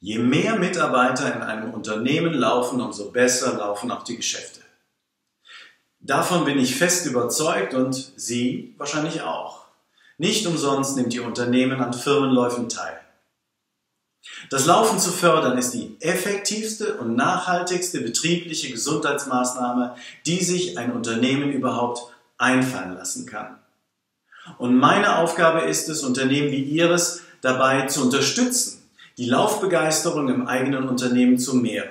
Je mehr Mitarbeiter in einem Unternehmen laufen, umso besser laufen auch die Geschäfte. Davon bin ich fest überzeugt und Sie wahrscheinlich auch. Nicht umsonst nimmt Ihr Unternehmen an Firmenläufen teil. Das Laufen zu fördern ist die effektivste und nachhaltigste betriebliche Gesundheitsmaßnahme, die sich ein Unternehmen überhaupt einfallen lassen kann. Und meine Aufgabe ist es, Unternehmen wie Ihres dabei zu unterstützen, die Laufbegeisterung im eigenen Unternehmen zu mehren.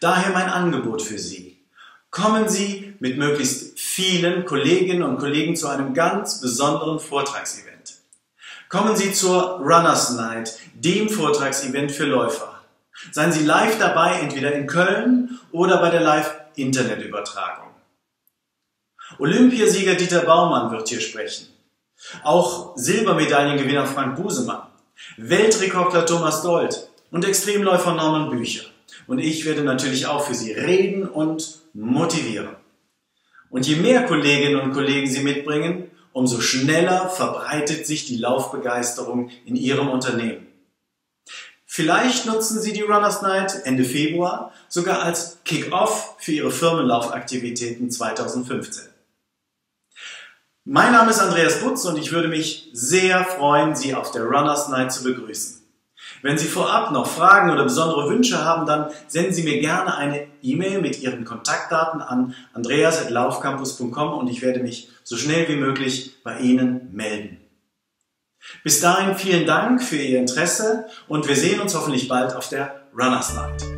Daher mein Angebot für Sie. Kommen Sie mit möglichst vielen Kolleginnen und Kollegen zu einem ganz besonderen Vortragsevent. Kommen Sie zur Runners Night, dem Vortragsevent für Läufer. Seien Sie live dabei, entweder in Köln oder bei der Live-Internetübertragung. Olympiasieger Dieter Baumann wird hier sprechen. Auch Silbermedaillengewinner Frank Busemann, Weltrekordler Thomas Dold und Extremläufer Norman Bücher. Und ich werde natürlich auch für Sie reden und motivieren. Und je mehr Kolleginnen und Kollegen Sie mitbringen, umso schneller verbreitet sich die Laufbegeisterung in Ihrem Unternehmen. Vielleicht nutzen Sie die Runners Night Ende Februar sogar als Kick-off für Ihre Firmenlaufaktivitäten 2015. Mein Name ist Andreas Butz und ich würde mich sehr freuen, Sie auf der Runners Night zu begrüßen. Wenn Sie vorab noch Fragen oder besondere Wünsche haben, dann senden Sie mir gerne eine E-Mail mit Ihren Kontaktdaten an andreas.laufcampus.com und ich werde mich so schnell wie möglich bei Ihnen melden. Bis dahin vielen Dank für Ihr Interesse und wir sehen uns hoffentlich bald auf der Runners Night.